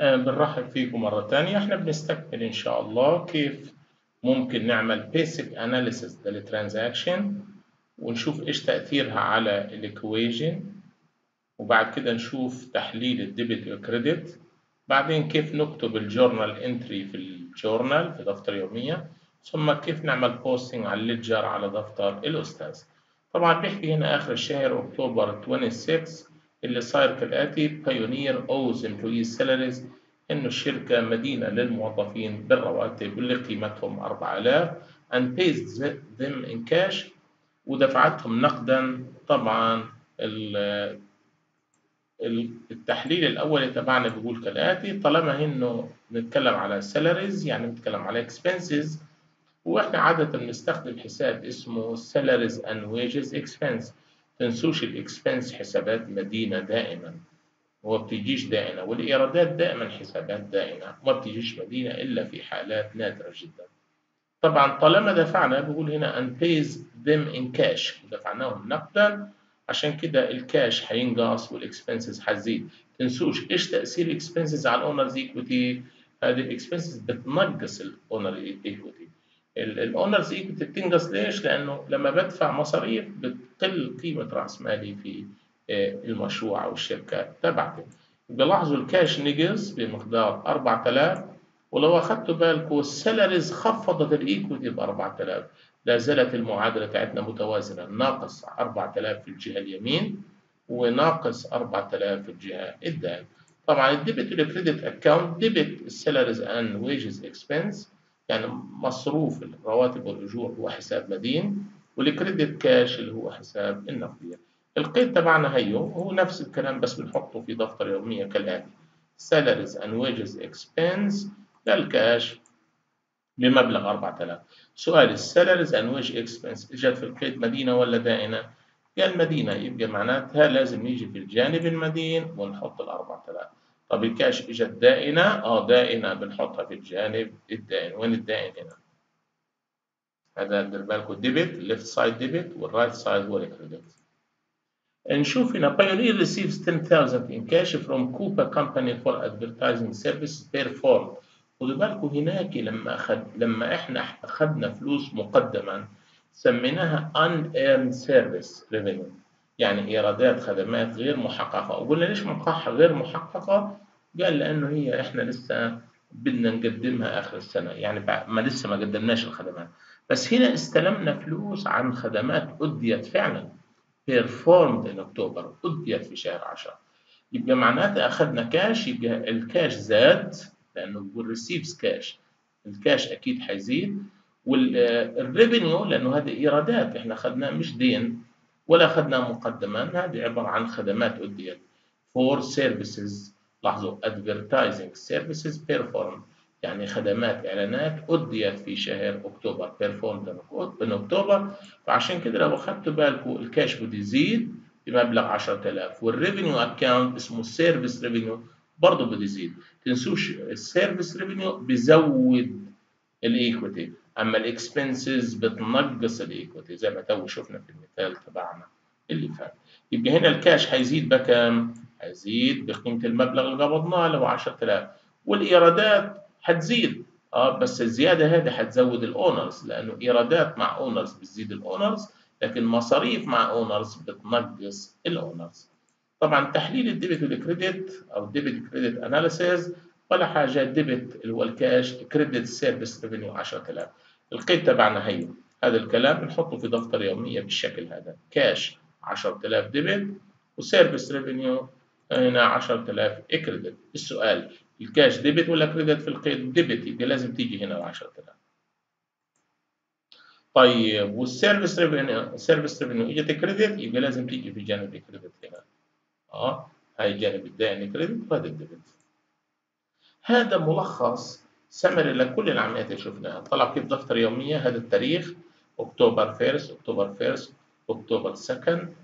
آه، بنرحب فيكم مرة تانية. إحنا بنستكمل إن شاء الله كيف ممكن نعمل basic analysis لل transaction ونشوف إيش تأثيرها على ال equation وبعد كده نشوف تحليل ال debit وال credit بعدين كيف نكتب ال journal entry في ال journal في دفتر يومية. ثم كيف نعمل posting على ال ledger على دفتر الأستاذ. طبعا بيحكي هنا آخر الشهر أكتوبر 26 اللي صاير كالآتي Pioneer owes employees salaries إنه الشركة مدينة للموظفين بالرواتب واللي قيمتهم 4000 and pays them in cash ودفعتهم نقدا. طبعا التحليل الأولي تبعنا بيقول كالآتي طالما إنه نتكلم على salaries يعني نتكلم على expenses وإحنا عادة بنستخدم حساب اسمه salaries and wages expense. تنسوش ال expense حسابات مدينة دائما. وما بتجيش دائنة والإيرادات دائما حسابات دائنة وما بتجيش مدينة إلا في حالات نادرة جدا. طبعا طالما دفعنا بيقول هنا and pays them in cash دفعناهم نقدا عشان كده الكاش هينقص وال expenses هتزيد تنسوش إيش تأثير ال expenses على ال owner's equity هذه ال expenses بتنقص ال owner equity ال owner's equity بتنقص ليش؟ لأنه لما بدفع مصاريف بتقل قيمة رأس مالي في المشروع أو الشركة تبعتي. بلاحظوا الكاش نقص بمقدار 4000 ولو أخذتوا بالكم ال salaries خفضت ال equity ب 4000 لا زالت المعادلة بتاعتنا متوازنة. ناقص 4000 في الجهة اليمين وناقص 4000 في الجهة الدال طبعا ال debit وال credit account debit ال salaries and wages expense يعني مصروف الرواتب والأجور هو حساب مدين وال credit cash اللي هو حساب النقدية. القيد تبعنا هيو هو نفس الكلام بس بنحطه في دفتر يومية كالآتي. Salaries and wages expense للكاش بمبلغ 4000 سؤال ال salaries and wage expense إجت في القيد مدينة ولا دائنة؟ قال مدينة يبقى معناتها لازم يجي في الجانب المدين ونحط ال 4000 طب الكأش اجت دائنه؟ آه دائنة بنحطها في الجانب الدائن. وين الدائن هنا؟ هذا دير بالكم debit ال left side debit وال right side هو ال credit نشوف هنا. Pioneer receives 10,000 in cash from Copa company for advertising services performed. خدوا بالكم هناك لما أخد لما إحنا أخذنا فلوس مقدما سميناها unearned service revenue. يعني إيرادات خدمات غير محققة. وقلنا ليش مقاحة غير محققة قال لأنه هي إحنا لسه بدنا نقدمها آخر السنة يعني ما لسه ما قدمناش الخدمات. بس هنا استلمنا فلوس عن خدمات أديت فعلا. performed in اكتوبر أديت في شهر 10 يبقى معناتها أخذنا كاش يبقى الكاش زاد لأنه بيقول receives cash ال cash أكيد حيزيد. وال revenue لأنه هذه إيرادات إحنا اخذناه مش دين. ولا اخذنا مقدما هذه عبارة عن خدمات أديت for services لاحظوا advertising services performed. يعني خدمات إعلانات أديت في شهر أكتوبر performed in أكتوبر فعشان كده لو اخذتوا بالكم الكاش بده يزيد بمبلغ 10000 وال revenue account اسمه service revenue برضه بده يزيد. تنسوش ال service revenue بيزود ال equity أما ال expenses بتنقص ال equity زي ما تو شفنا في المثال تبعنا اللي فات. يبقى هنا الكاش هيزيد بكم؟ هيزيد بقيمة المبلغ اللي قبضناه اللي هو 10000 والإيرادات هتزيد آه بس الزيادة هذه هتزود ال owner's لأنه إيرادات مع owner's بتزيد ال owner's لكن مصاريف مع owner's بتنقص ال owner's. طبعا تحليل ال debit وال credit أو debit credit analysis ولا حاجة debit اللي هو ال cash credit service revenue 10000 القيد تبعنا هي هذا الكلام بنحطه في دفتر يومية بالشكل هذا. كاش 10000 debit و service revenue هنا 10000 credit السؤال ال cash debit ولا credit في القيد؟ debit يبقى لازم تيجي هنا 10000 طيب وال service revenue ال service revenue إجت credit يبقى لازم تيجي في جانب credit هنا. آه هاي الجانب الدائني credit وهذا ال debit هذا ملخص سمري لكل العمليات اللي شفناها. طلع كيف دفتر يومية هذا التاريخ أكتوبر first أكتوبر first أكتوبر second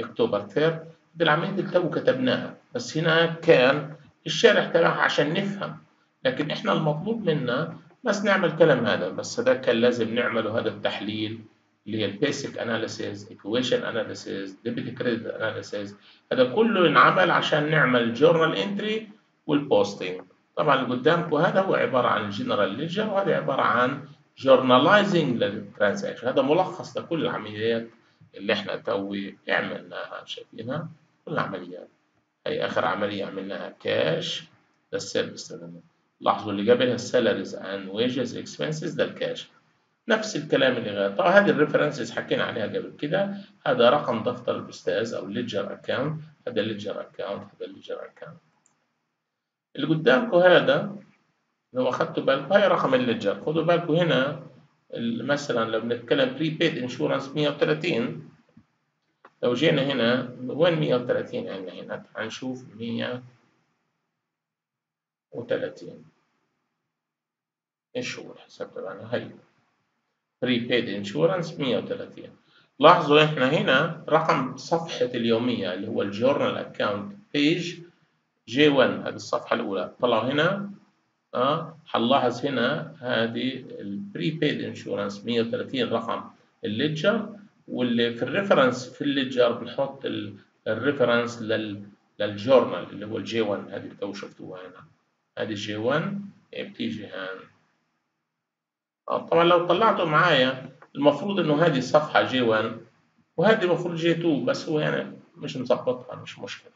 أكتوبر third. دي العمليات اللي تو كتبناها. بس هنا كان الشارح تبعها عشان نفهم. لكن إحنا المطلوب منا بس نعمل كلام هذا. بس هذا كان لازم نعمله هذا التحليل اللي هي ال basic analysis equation analysis debit credit analysis. هذا كله ينعمل عشان نعمل journal entry وال posting طبعا اللي قدامكم هذا هو عبارة عن ال general ledger وهذا عبارة عن journalizing لل transaction هذا ملخص لكل العمليات اللي إحنا توي عملناها شايفينها؟ كل العمليات. هي آخر عملية عملناها cash to ال service لاحظوا اللي قبلها ال salaries and wages expenses to ال cash نفس الكلام اللي غير. طبعا هذه ال references حكينا عليها قبل كده. هذا رقم دفتر الأستاذ أو ledger account هذا ledger account هذا ledger account اللي قدامكم هذا لو أخذتوا بالكم هاي رقم ال ledger خدوا بالكم هنا مثلا لو بنتكلم prepaid insurance 130 لو جينا هنا وين 130 عندنا هنا هنشوف 130 إيش هو الحساب تبعنا؟ هي prepaid insurance 130 لاحظوا إحنا هنا رقم صفحة اليومية اللي هو ال journal account page J 1 هذه الصفحة الأولى. طلعوا هنا آه هنلاحظ هنا هذه ال prepaid insurance 130 رقم ال ledger واللي في ال reference في ال ledger بنحط ال reference لل لل journal اللي هو ال J 1 هذه اللي تو شفتوها هنا. هذه ال J 1 بتيجي هان. طبعا لو طلعته معايا المفروض إنه هذه الصفحة J 1 وهذه المفروض J 2 بس هو يعني مش مظبطها مش مشكلة.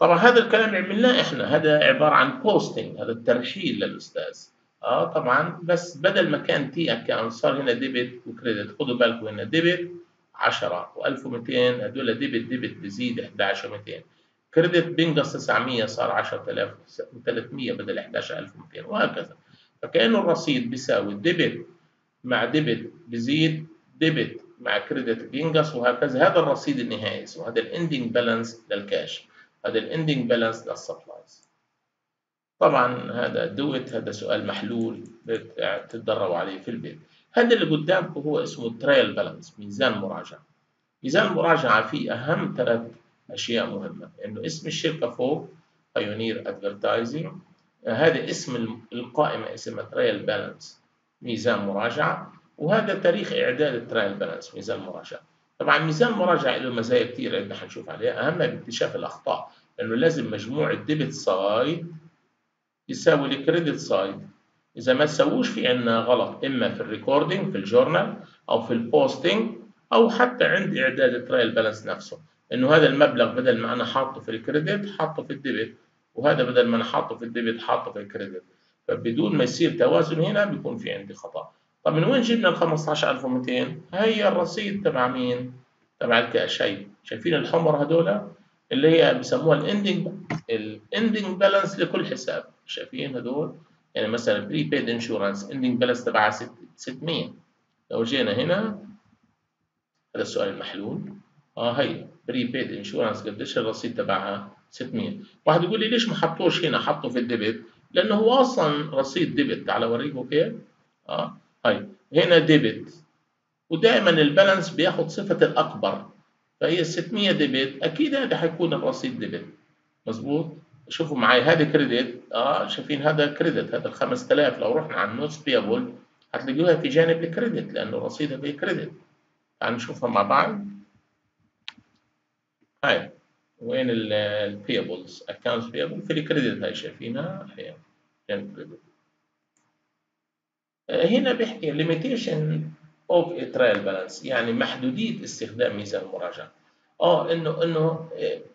طبعا هذا الكلام عملناه إحنا. هذا عبارة عن posting هذا الترحيل للأستاذ. آه طبعا بس بدل ما كان T account صار هنا debit و credit. خدوا بالكم هنا debit 10 و1200 هدول debit debit بزيد 11 و200 credit بينقص 900 صار 10300 بدل 11200 وهكذا. فكأنه الرصيد بيساوي debit مع debit بزيد debit مع credit بينقص وهكذا. هذا الرصيد النهائي وهذا ال ending balance لل cash هذا ال ending balance لل supplies طبعا هذا do it هذا سؤال محلول تتدربوا عليه في البيت. هذا اللي قدامكم هو اسمه trial balance ميزان مراجعة. ميزان المراجعة فيه أهم ثلاث أشياء مهمة. إنه اسم الشركة فوق Pioneer Advertising هذا اسم القائمة اسمها trial balance ميزان مراجعة. وهذا تاريخ إعداد ال trial balance ميزان مراجعة. طبعا ميزان مراجعة له مزايا كثيرة اللي حنشوف عليها. أهمها باكتشاف الأخطاء. لأنه لازم مجموع ال debit side يساوي ال credit side. إذا ما تسووش في عندنا غلط إما في ال recording في ال journal أو في ال posting أو حتى عند إعداد ال trial balance نفسه. إنه هذا المبلغ بدل ما أنا حاطه في ال credit حاطه في ال debit. وهذا بدل ما أنا حاطه في ال debit حاطه في ال credit. فبدون ما يصير توازن هنا بيكون في عندي خطأ. طب من وين جبنا ال 15200 هي الرصيد تبع مين؟ تبع الكاش هي شايفين الحمر هدول؟ اللي هي بسموها ال ending ال ending balance لكل حساب. شايفين هدول؟ يعني مثلا prepaid insurance ending balance تبعها 600 لو جينا هنا هذا السؤال المحلول. آه هي prepaid insurance قديش الرصيد تبعها؟ 600 واحد يقول لي ليش ما حطوش هنا؟ حطه في ال debit. لأنه هو أصلا رصيد debit. تعال أوريكم كيف. آه هاي هنا debit ودائما ال balance بياخد صفة الأكبر فهي 600 debit أكيد هذا حيكون الرصيد debit مظبوط؟ شوفوا معي هذا credit آه شايفين هذا credit هذا ال 5000 لو رحنا على ال notes payable هتلاقوها في جانب ال credit لأنه رصيدها في credit تعال نشوفها مع بعض. هاي وين ال payables accounts payable في ال credit هاي شايفينها هي credit هنا بيحكي limitation of a trial balance يعني محدودية استخدام ميزان المراجعة. آه إنه إنه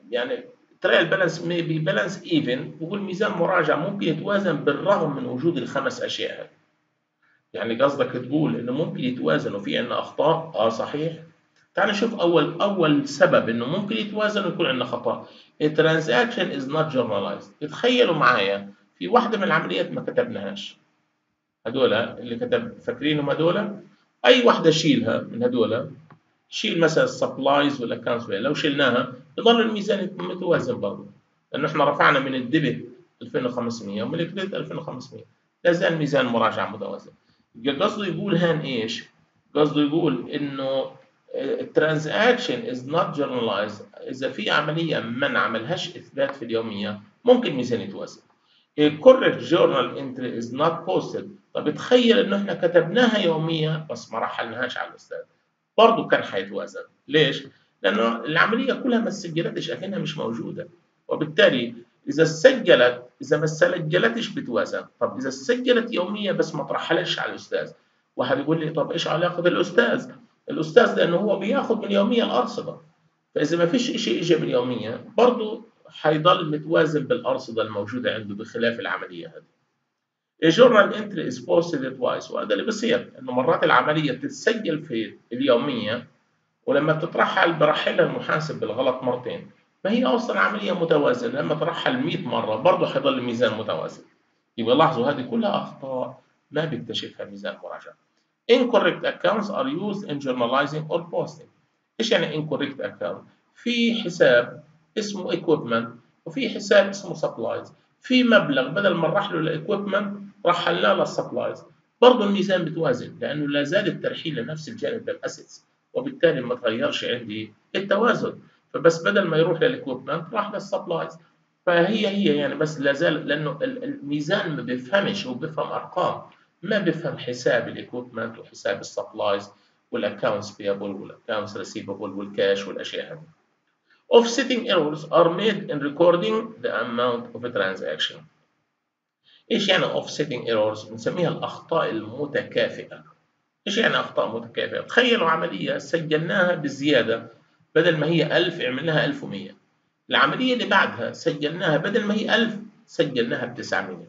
يعني ترايل بالانس may be balance even بقول ميزان مراجعة ممكن يتوازن بالرغم من وجود الخمس أشياء. يعني قصدك تقول إنه ممكن يتوازن وفي عندنا أخطاء؟ آه صحيح. تعال نشوف أول أول سبب إنه ممكن يتوازن ويكون عندنا خطأ. ال transaction is not journalized تخيلوا معايا في واحدة من العمليات ما كتبناهاش. هدول اللي كتب فاكرينهم هدول؟ أي واحدة شيلها من هدول؟ شيل مثلا ال supplies ولا كانس لو شلناها يضل الميزان متوازن برضه لأنه إحنا رفعنا من ال debit 2500 ومن ال credit 2500 لا زال ميزان مراجعة متوازن. قصده يقول هان إيش؟ قصده يقول إنه ال transaction is not journalized إذا في عملية ما نعملهاش إثبات في اليومية ممكن ميزان يتوازن. ال correct journal entry is not posted طب تخيل إنه إحنا كتبناها يوميه بس ما رحلناهاش على الأستاذ. برضه كان حيتوازن. ليش؟ لأنه العملية كلها ما تسجلتش أكنها مش موجودة. وبالتالي إذا سجلت إذا ما سجلتش بتوازن. طب إذا سجلت يوميه بس ما ترحلش على الأستاذ. واحد يقول لي طب إيش علاقة الاستاذ الأستاذ لأنه هو بياخذ من اليوميه الأرصدة. فإذا ما فيش شيء اجى باليوميه برضه حيضل متوازن بالأرصدة الموجودة عنده بخلاف العملية هذه. ال journal entry is posted twice وهذا اللي بصير إنه مرات العملية تتسجل في اليومية ولما تترحل برحلها المحاسب بالغلط مرتين. فهي أصلا عملية متوازنة؟ لما ترحل 100 مرة برضه حيضل الميزان متوازن. يبقى لاحظوا هذه كلها أخطاء ما بيكتشفها ميزان مراجعة. Incorrect accounts are used in journalizing or posting. إيش يعني incorrect account في حساب اسمه equipment وفي حساب اسمه supplies. في مبلغ بدل ما نروح له الايكويبمنت رحلناه لل supplies برضه الميزان بتوازن لأنه لا زال الترحيل لنفس الجانب لل assets وبالتالي ما تغيرش عندي التوازن. فبس بدل ما يروح لل equipment راح للسبلايز فهي هي يعني بس لا زال لأنه الميزان ما بيفهمش هو بيفهم أرقام ما بيفهم حساب الايكويبمنت وحساب السبلايز والاكونتس بيبل والاكونتس ريسيفبل والكاش والأشياء هذه. Offsetting errors are made in recording the amount of a transaction. إيش يعني offsetting errors؟ بنسميها الأخطاء المتكافئة. إيش يعني أخطاء متكافئة؟ تخيلوا عملية سجلناها بزيادة بدل ما هي 1000 عملناها 1100. العملية اللي بعدها سجلناها بدل ما هي 1000 سجلناها ب 900.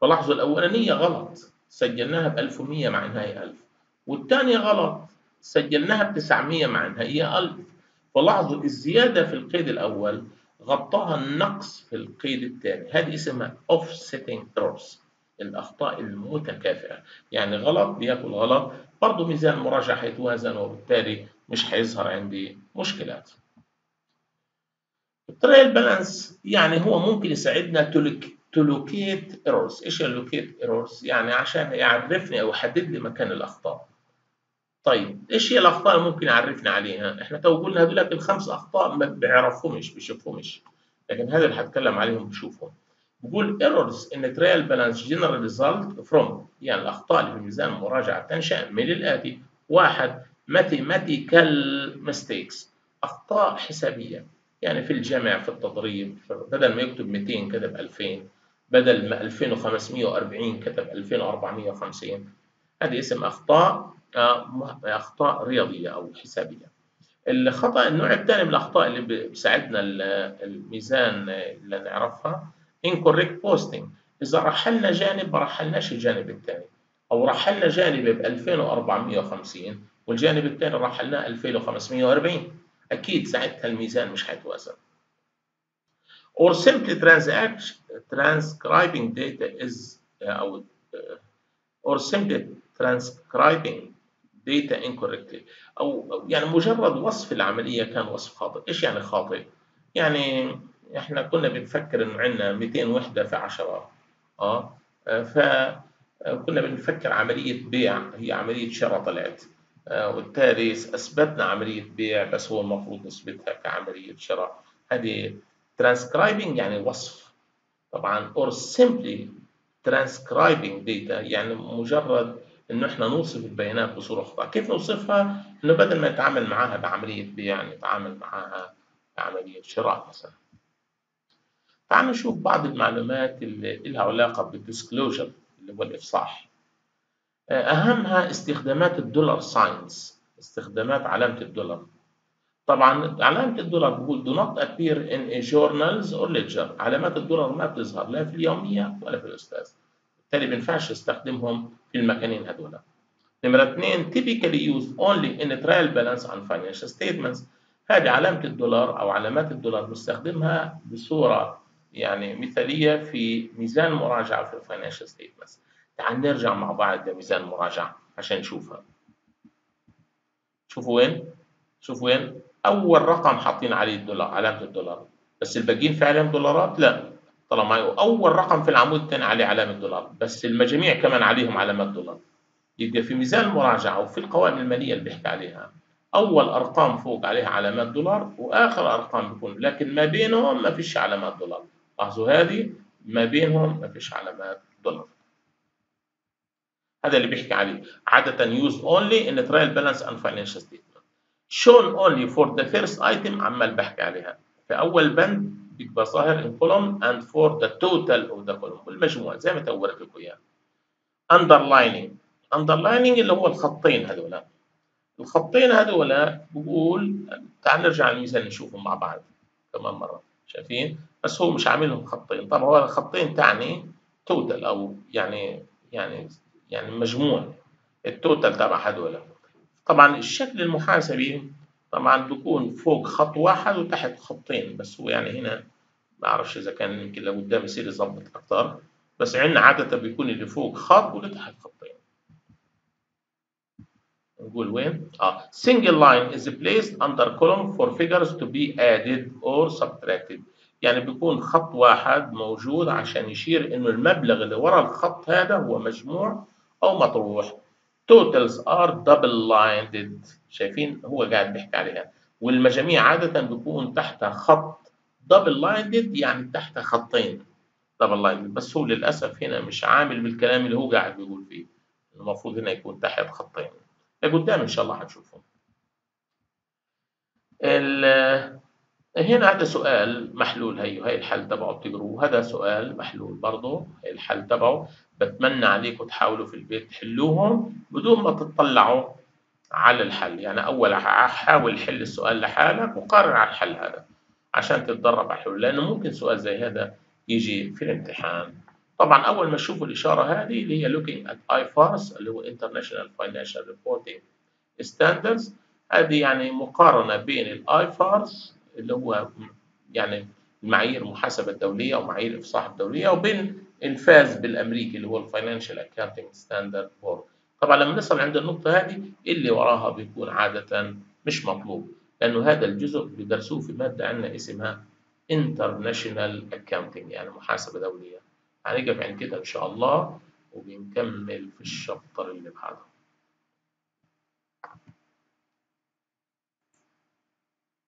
فلاحظوا الأولانية غلط سجلناها ب 1100 مع انها هي 1000 والثانية غلط سجلناها ب 900 مع انها هي 1000 فلاحظوا الزيادة في القيد الأول غطاها النقص في القيد الثاني هذه اسمها offsetting errors الأخطاء المتكافئة. يعني غلط بياكل غلط. برضه ميزان المراجعة هيتوازن وبالتالي مش هيظهر عندي مشكلات. ال trial balance يعني هو ممكن يساعدنا to locate errors إيش ال locate errors يعني عشان يعرفني أو يحدد لي مكان الأخطاء. طيب إيش هي الأخطاء اللي ممكن يعرفنا عليها؟ إحنا تو قلنا هذول الخمس أخطاء ما بيعرفهمش بيشوفهمش لكن هذا اللي هتكلم عليهم بشوفهم. بقول errors in trial balance general result from يعني الأخطاء اللي في ميزان المراجعه تنشأ من الآتي. واحد mathematical mistakes. أخطاء حسابية. يعني في الجمع في التضريب بدل ما يكتب 200 كتب 2000 بدل ما 2540 كتب 2450 هذه اسم أخطاء اخطاء رياضيه أو حسابيه الخطأ النوع الثاني من الأخطاء اللي بيساعدنا الميزان اللي نعرفها incorrect posting. إذا رحلنا جانب ما رحلناش الجانب الثاني. أو رحلنا جانب ب 2450 والجانب الثاني رحلناه 2540 أكيد ساعتها الميزان مش هيتوازن or simply transcribing data is أو or simply transcribing data incorrectly. أو يعني مجرد وصف العملية كان وصف خاطئ، إيش يعني خاطئ؟ يعني إحنا كنا بنفكر إنه عندنا 200 وحدة في 10 آه؟ فكنا بنفكر عملية بيع هي عملية شراء طلعت آه وبالتالي أثبتنا عملية بيع بس هو المفروض نثبتها كعملية شراء. هذه transcribing يعني وصف. طبعا or simply transcribing data يعني مجرد انه إحنا نوصف البيانات بصورة خاطئه، كيف نوصفها؟ إنه بدل ما نتعامل معاها بعملية بيع نتعامل معاها بعملية شراء مثلا. تعالوا نشوف بعض المعلومات اللي لها علاقة بال disclosure اللي هو الإفصاح. أهمها استخدامات ال dollar signs استخدامات علامة الدولار. طبعا علامة الدولار بقول do not appear in journals or ledger علامات الدولار ما بتظهر لا في اليومية ولا في الأستاذ. بالتالي ما ينفعش استخدمهم في المكانين هذول. نمرة اثنين typically used only in trial balance and financial statements هذه علامة الدولار أو علامات الدولار بستخدمها بصورة يعني مثالية في ميزان مراجعة في ال financial statements. تعال نرجع مع بعض لميزان مراجعة عشان نشوفها. شوفوا وين؟ شوفوا وين؟ أول رقم حاطين عليه الدولار علامة الدولار بس الباقيين عليهم دولارات؟ لا طالما أول رقم في العمود الثاني عليه علامة دولار بس المجاميع كمان عليهم علامات دولار. يبقى في ميزان المراجعه وفي القوائم المالية اللي بيحكي عليها. أول أرقام فوق عليها علامات دولار وآخر أرقام بيكون لكن ما بينهم ما فيش علامات دولار. لاحظوا هذه ما بينهم ما فيش علامات دولار. هذا اللي بيحكي عليه. عادة used only in trial balance and financial statement. shown only for the first item عمال بحكي عليها. في أول بند بيبقى ظاهر in column and for the total of the column والمجموع زي ما توريت لكم إياه. Underlining underlining اللي هو الخطين هذول الخطين هذول بقول تعال نرجع الميزان نشوفهم مع بعض كمان مرة شايفين؟ بس هو مش عاملهم خطين. طبعا هو الخطين تعني total أو يعني يعني يعني مجموع ال total تبع هذول طبعا الشكل المحاسبي طبعا بيكون فوق خط واحد وتحت خطين بس هو يعني هنا ما بعرفش إذا كان يمكن لقدام يصير يظبط أكثر بس عندنا عادة بيكون اللي فوق خط واللي تحت خطين نقول وين؟ آه. Single line is placed under column for figures to be added or subtracted. يعني بيكون خط واحد موجود عشان يشير إنه المبلغ اللي ورا الخط هذا هو مجموع أو مطروح. Totals are double lined شايفين؟ هو قاعد بيحكي عليها. والمجاميع عادة بيكون تحتها خط double lined يعني تحتها خطين. Double lined بس هو للأسف هنا مش عامل بالكلام اللي هو قاعد بيقول فيه. المفروض هنا يكون تحت خطين. لقدام إن شاء الله هتشوفهم هنا هذا سؤال محلول. هي هي الحل تبعه بتقروه. هذا سؤال محلول برضه الحل تبعه. بتمنى عليكم تحاولوا في البيت تحلوهم بدون ما تطلعوا على الحل. يعني أول حاول حل السؤال لحالك وقرر على الحل هذا. عشان تتدرب على الحلول لأنه ممكن سؤال زي هذا يجي في الامتحان. طبعا أول ما تشوفوا الإشارة هذه اللي هي looking at IFRS اللي هو International Financial Reporting Standards هذه يعني مقارنة بين ال IFRS اللي هو يعني المعايير المحاسبة الدولية أو معايير الإفصاح الدولية وبين ال FASB الأمريكي اللي هو ال Financial Accounting Standards Board طبعا لما نصل عند النقطة هذه اللي وراها بيكون عادة مش مطلوب. لأنه هذا الجزء بيدرسوه في مادة عندنا اسمها International Accounting يعني محاسبة دولية. هنقف عند كده إن شاء الله وبنكمل في الشابتر اللي بعده.